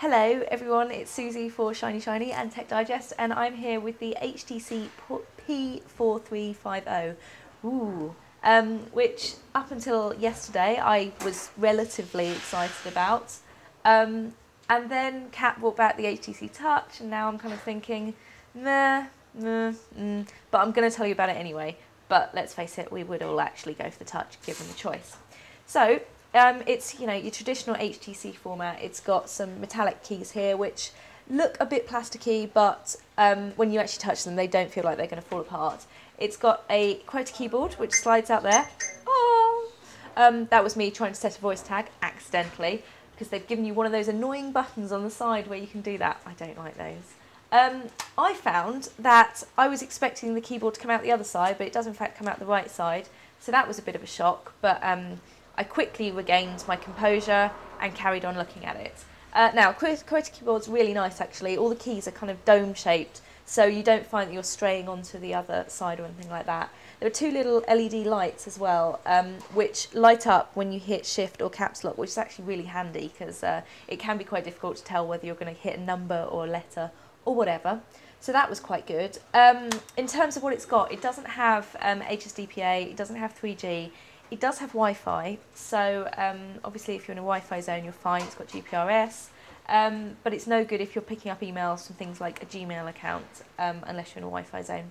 Hello everyone, it's Susi for Shiny Shiny and Tech Digest and I'm here with the HTC P4350, Ooh, um, which up until yesterday I was relatively excited about. Um, and then Kat brought back the HTC Touch and now I'm kind of thinking, meh, meh, mm, but I'm going to tell you about it anyway. But let's face it, we would all actually go for the Touch given the choice. So um, it's you know your traditional HTC format. It's got some metallic keys here, which look a bit plasticky, but um, when you actually touch them, they don't feel like they're going to fall apart. It's got a QWERTY keyboard, which slides out there. Oh, um, that was me trying to set a voice tag accidentally because they've given you one of those annoying buttons on the side where you can do that. I don't like those. Um, I found that I was expecting the keyboard to come out the other side, but it does in fact come out the right side. So that was a bit of a shock, but um, I quickly regained my composure and carried on looking at it. Uh, now, QWERTY keyboard's really nice actually. All the keys are kind of dome shaped, so you don't find that you're straying onto the other side or anything like that. There are two little LED lights as well, um, which light up when you hit shift or caps lock, which is actually really handy because uh, it can be quite difficult to tell whether you're going to hit a number or a letter or whatever. So that was quite good. Um, in terms of what it's got, it doesn't have um, HSDPA, it doesn't have 3G, it does have Wi-Fi, so um, obviously if you're in a Wi-Fi zone you're fine, it's got GPRS, um, but it's no good if you're picking up emails from things like a Gmail account um, unless you're in a Wi-Fi zone,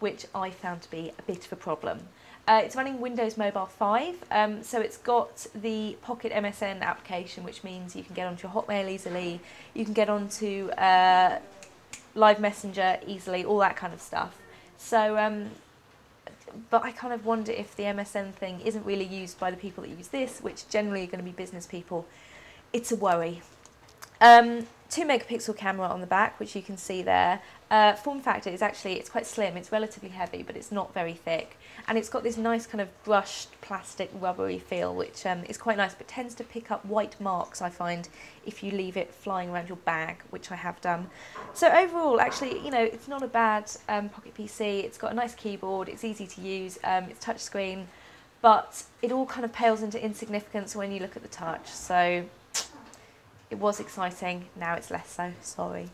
which I found to be a bit of a problem. Uh, it's running Windows Mobile 5, um, so it's got the Pocket MSN application, which means you can get onto your Hotmail easily, you can get onto uh, Live Messenger easily, all that kind of stuff. So um, but I kind of wonder if the MSN thing isn't really used by the people that use this, which generally are going to be business people. It's a worry. Um, two megapixel camera on the back, which you can see there. Uh, form factor is actually, it's quite slim, it's relatively heavy, but it's not very thick. And it's got this nice kind of brushed plastic rubbery feel, which um, is quite nice, but tends to pick up white marks, I find, if you leave it flying around your bag, which I have done. So overall, actually, you know, it's not a bad um, pocket PC. It's got a nice keyboard, it's easy to use, um, it's touchscreen, but it all kind of pales into insignificance when you look at the touch. So it was exciting, now it's less so, sorry.